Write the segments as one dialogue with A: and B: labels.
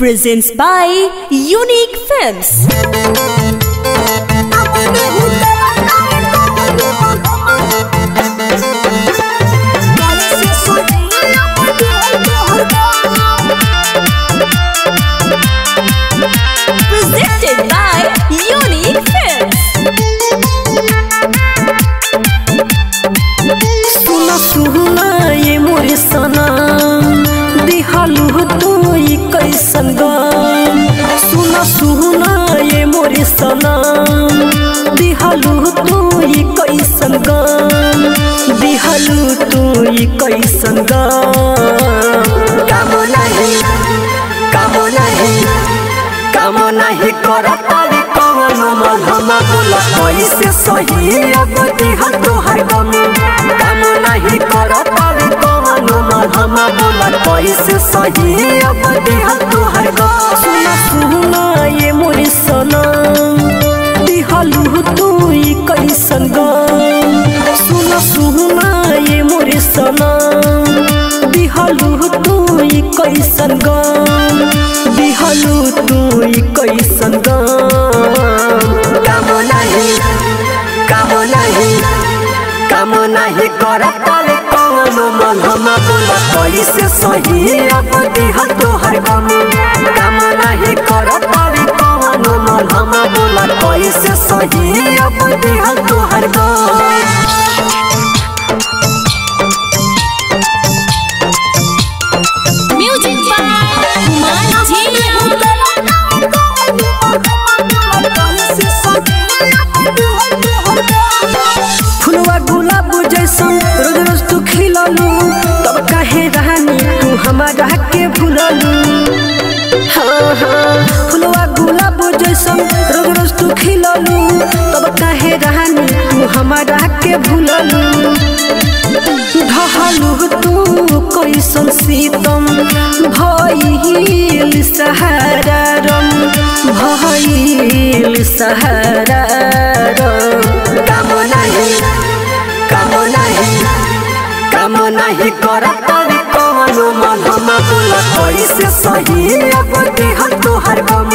A: presents by Unique Films.
B: सनम दिहालू तू कैसन गम दिहालू तू ई कैसन गम काम नहीं काम नहीं काम नहीं करता रे कौन मलहमा बोला कैसे सही अब दिहल तोहर गम काम नहीं करता रे कौन मलहमा बोला कैसे सही अब दिहल तोहर गम सुना सुना ये मोरी सनम तू कैसन गम दिहलू तू कैसन गम काम नहीं, काम काम मलहमा बोला कैसे सही अब दिहल तोहर गम काम नहीं करता रे कौन मलहमा बोला कैसे सही अब हमारा के भूललू। हाँ हाँ फुलवा गुलाब जैसन रोज रोज तू खिललू। तब काहे रानी, तू हमारा के भूललू। ढहलू तू कैसन सीतम भइल सहारा रम, भइल सहारा रम। नहीं, काम नहीं काम नहीं करता बोला कैसे सही अब देहल तोहर गम।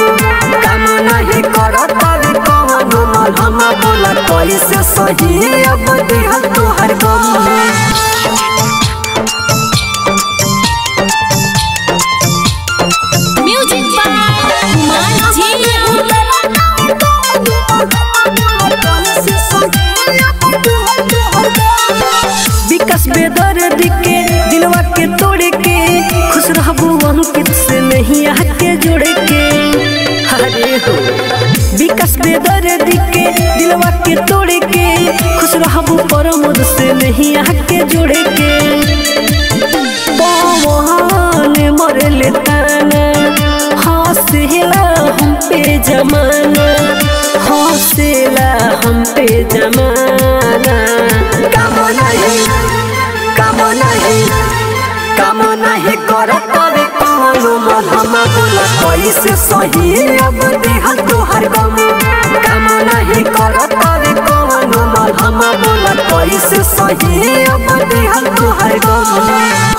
B: काम नहीं करता रे कौन मलहमा बोला कैसे सही अब देहल तोहर गम।
A: Music by
B: नहीं आके जोड़े के। पवन मरले ताना। हंसेला हम पे जमाना। हंसेला हम पे जमाना। काम नहीं काम नहीं काम नहीं करता कौन मलहमा बोला, कैसे सही अब देहल काम नहीं करता कौन मलहमा बोला। कैसे सही अब देहल तोहर गम